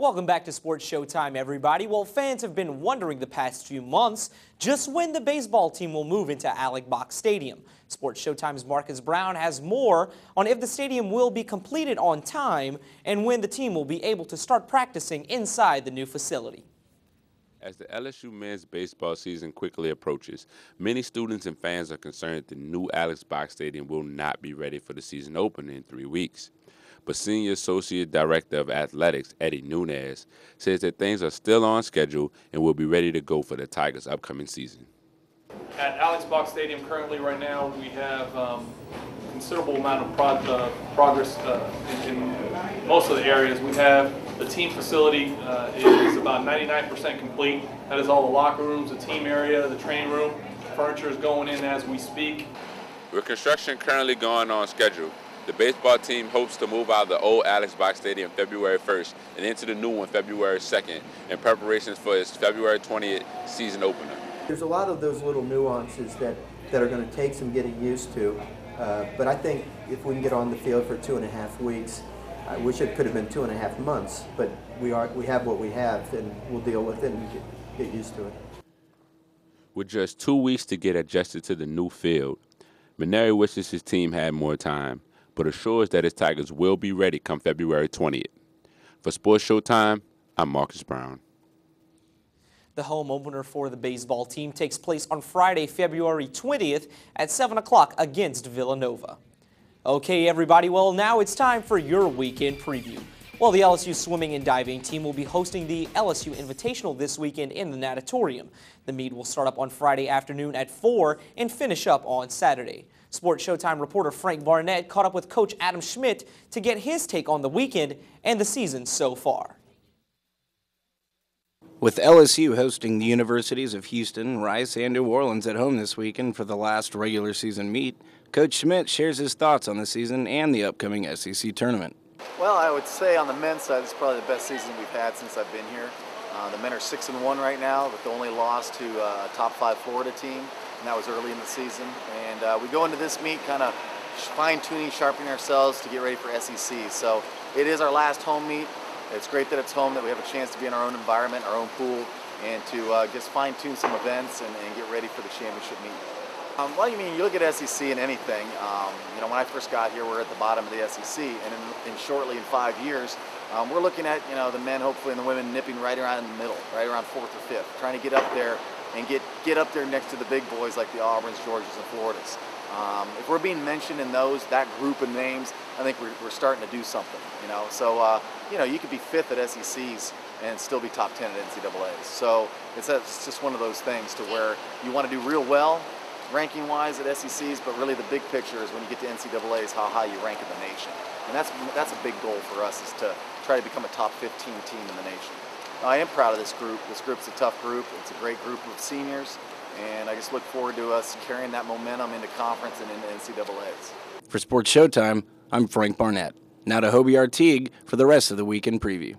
Welcome back to Sports Showtime, everybody. Well, fans have been wondering the past few months just when the baseball team will move into Alex Box Stadium. Sports Showtime's Marcus Brown has more on if the stadium will be completed on time and when the team will be able to start practicing inside the new facility. As the LSU men's baseball season quickly approaches, many students and fans are concerned the new Alex Box Stadium will not be ready for the season opening in three weeks but Senior Associate Director of Athletics, Eddie Nunez, says that things are still on schedule and will be ready to go for the Tigers' upcoming season. At Alex Box Stadium currently right now, we have um, considerable amount of prog uh, progress uh, in, in, most of the areas. We have the team facility uh, is about 99% complete. That is all the locker rooms, the team area, the training room. Furniture is going in as we speak. With construction currently going on schedule, the baseball team hopes to move out of the old Alex Box Stadium February 1st and into the new one February 2nd in preparations for its February 20th season opener. There's a lot of those little nuances that, that are going to take some getting used to, uh, but I think if we can get on the field for two and a half weeks, I wish it could have been two and a half months, but we, are, we have what we have and we'll deal with it and get, get used to it. With just two weeks to get adjusted to the new field, Mainieri wishes his team had more time but assures that his Tigers will be ready come February 20th. For Sports Showtime, I'm Marcus Brown. The home opener for the baseball team takes place on Friday, February 20th at 7 o'clock against Villanova. Okay, everybody, well, now it's time for your weekend preview. Well, the LSU swimming and diving team will be hosting the LSU Invitational this weekend in the natatorium. The meet will start up on Friday afternoon at 4 and finish up on Saturday. Sports Showtime reporter Frank Barnett caught up with Coach Adam Schmidt to get his take on the weekend and the season so far. With LSU hosting the Universities of Houston, Rice, and New Orleans at home this weekend for the last regular season meet, Coach Schmidt shares his thoughts on the season and the upcoming SEC tournament. Well, I would say on the men's side, it's probably the best season we've had since I've been here. Uh, the men are six and one right now, with the only loss to uh, a top five Florida team and that was early in the season. And uh, we go into this meet kind of fine-tuning, sharpening ourselves to get ready for SEC. So it is our last home meet. It's great that it's home, that we have a chance to be in our own environment, our own pool, and to uh, just fine-tune some events and, and, get ready for the championship meet. Um, well, you mean you look at SEC and anything. Um, you know, when I first got here, we are at the bottom of the SEC, and in, in shortly in five years, um, we're looking at you know the men, hopefully, and the women nipping right around in the middle, right around fourth or fifth, trying to get up there and get, get up there next to the big boys like the Auburns, Georgias, and Floridas. Um, if we're being mentioned in those, that group of names, I think we're, we're starting to do something, you know. So, uh, you know, you could be fifth at SECs and still be top 10 at NCAAs. So it's, a, it's just one of those things to where you want to do real well ranking-wise at SECs, but really the big picture is when you get to NCAAs, how high you rank in the nation. And that's, that's a big goal for us is to try to become a top 15 team in the nation. I am proud of this group. This group's a tough group. It's a great group of seniors, and I just look forward to us carrying that momentum into conference and into NCAAs. For Sports Showtime, I'm Frank Barnett. Now to Hobie Artigue for the rest of the weekend preview.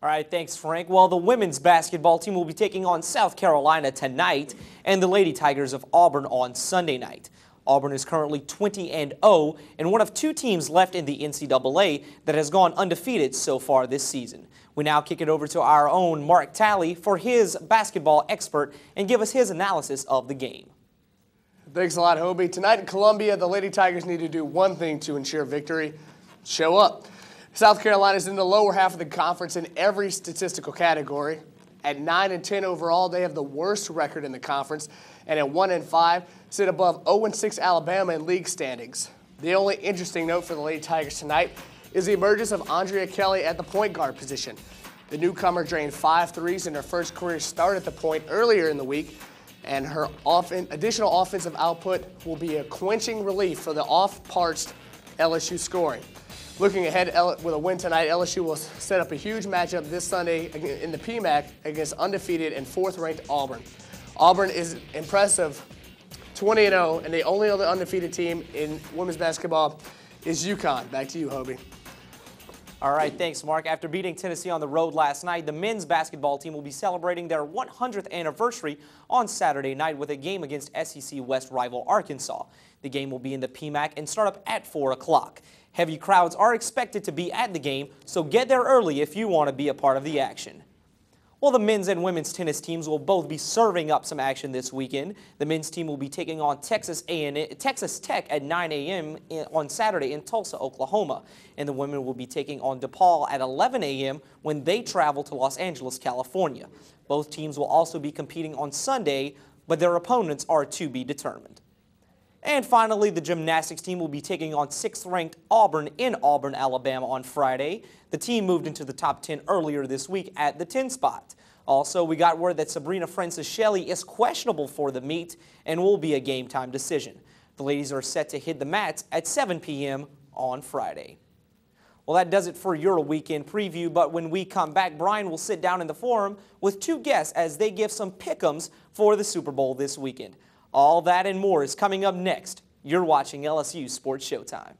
All right, thanks, Frank. Well, the women's basketball team will be taking on South Carolina tonight and the Lady Tigers of Auburn on Sunday night. Auburn is currently 20 and 0 and one of two teams left in the NCAA that has gone undefeated so far this season. We now kick it over to our own Mark Talley for his basketball expert and give us his analysis of the game. Thanks a lot, Hobie. Tonight in Columbia, the Lady Tigers need to do one thing to ensure victory show up. South Carolina is in the lower half of the conference in every statistical category. At 9 and 10 overall, they have the worst record in the conference, and at 1 and 5, sit above 0 and 6 Alabama in league standings. The only interesting note for the Lady Tigers tonight is the emergence of Andrea Kelly at the point guard position. The newcomer drained five threes in her first career start at the point earlier in the week, and her additional offensive output will be a quenching relief for the off-parched LSU scoring. Looking ahead with a win tonight, LSU will set up a huge matchup this Sunday in the PMAC against undefeated and fourth-ranked Auburn. Auburn is impressive, 20 0, and the only other undefeated team in women's basketball is UConn. Back to you, Hobie. All right, thanks, Mark. After beating Tennessee on the road last night, the men's basketball team will be celebrating their 100th anniversary on Saturday night with a game against SEC West rival Arkansas. The game will be in the PMAC and start up at 4 o'clock. Heavy crowds are expected to be at the game, so get there early if you want to be a part of the action. Well, the men's and women's tennis teams will both be serving up some action this weekend. The men's team will be taking on Texas, A&M, Texas Tech at 9 a.m. on Saturday in Tulsa, Oklahoma. And the women will be taking on DePaul at 11 a.m. when they travel to Los Angeles, California. Both teams will also be competing on Sunday, but their opponents are to be determined. And finally, the gymnastics team will be taking on sixth-ranked Auburn in Auburn, Alabama on Friday. The team moved into the top 10 earlier this week at the 10 spot. Also, we got word that Sabrina Franceschelli is questionable for the meet and will be a game time decision. The ladies are set to hit the mats at 7 p.m. on Friday. Well, that does it for your weekend preview, but when we come back, Brian will sit down in the forum with two guests as they give some pick'ems for the Super Bowl this weekend. All that and more is coming up next. You're watching LSU Sports Showtime.